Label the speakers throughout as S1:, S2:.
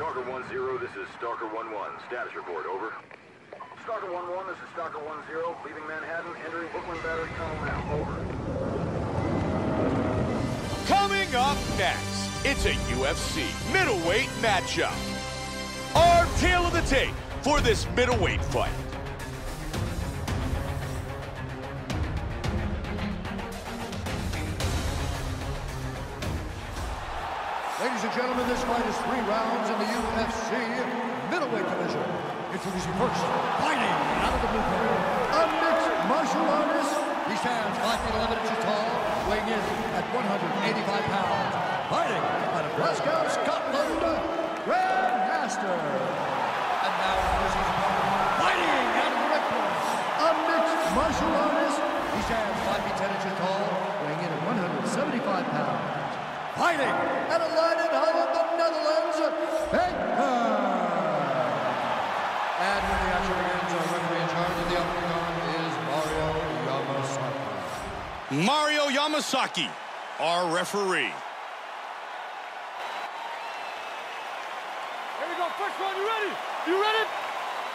S1: Stalker 1-0, this is Stalker 1-1. Status report, over. Stalker 1-1, this is Stalker 1-0. Leaving Manhattan, entering Brooklyn Battery Tunnel now, over.
S2: Coming up next, it's a UFC middleweight matchup. Our tale of the tape for this middleweight fight.
S3: Ladies and gentlemen, this fight is three rounds in the UFC middleweight division. Introducing first, fighting out of the blue corner, a mixed martial artist. He stands 5 feet 11 inches tall, weighing in at 185 pounds. Fighting out of Glasgow, Scotland, Grandmaster. And now fighting out of the red corner, a mixed martial artist. He stands 5 feet 10 inches tall, weighing in at 175 pounds fighting out of Leiden, Holland, the Netherlands, Baker. Uh, and when the action begins, our referee in charge of the octagon is Mario Yamasaki.
S2: Mario Yamasaki, our referee.
S4: Here we go, first round, you ready? You ready?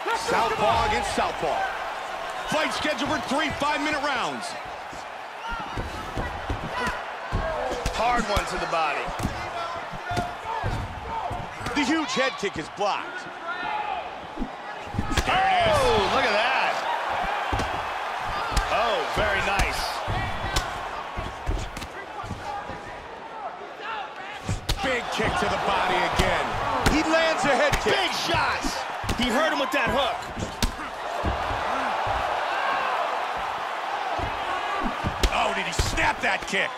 S4: Let's go,
S2: Southpaw against Southpaw. Fight scheduled for three five-minute rounds.
S5: Hard one to the body.
S2: The huge head kick is blocked.
S5: Oh, look at that. Oh, very nice.
S2: Big kick to the body again. He lands a head kick.
S5: Big shots. He hurt him with that hook.
S2: Oh, did he snap that kick?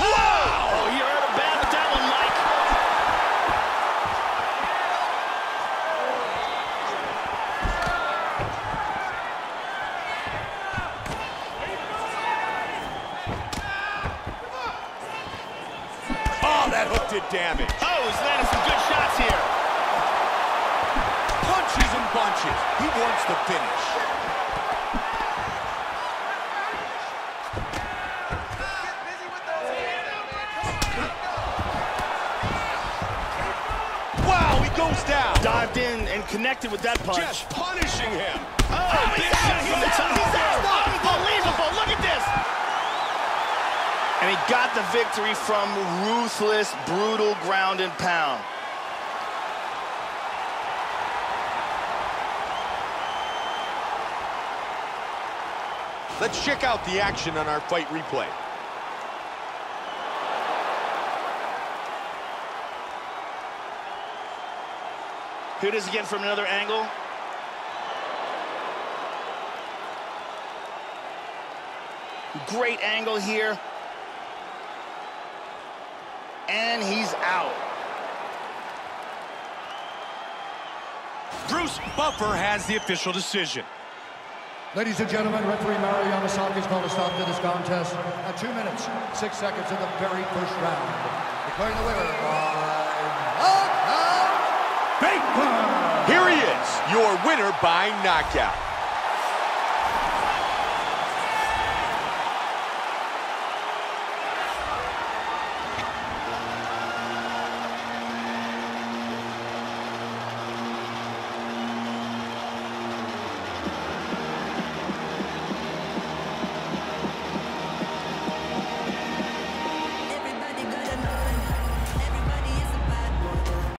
S5: Oh, you hurt him bad with that one, Mike.
S2: Oh, that hook did damage.
S5: Oh, he's landing some good shots here.
S2: Punches and bunches. He wants the finish. Goes down.
S5: Dived in and connected with that punch.
S2: Just punishing him.
S5: Oh, oh big shot from the top. Unbelievable. Look at this. And he got the victory from ruthless, brutal ground and pound.
S2: Let's check out the action on our fight replay.
S5: Here it is again from another angle. Great angle here. And he's out.
S2: Bruce Buffer has the official decision.
S3: Ladies and gentlemen, referee Mario Yamasaki has called a stop to this contest at 2 minutes, 6 seconds of the very first round. Declaring the winner by knockout, Baker!
S2: Here he is, your winner by knockout.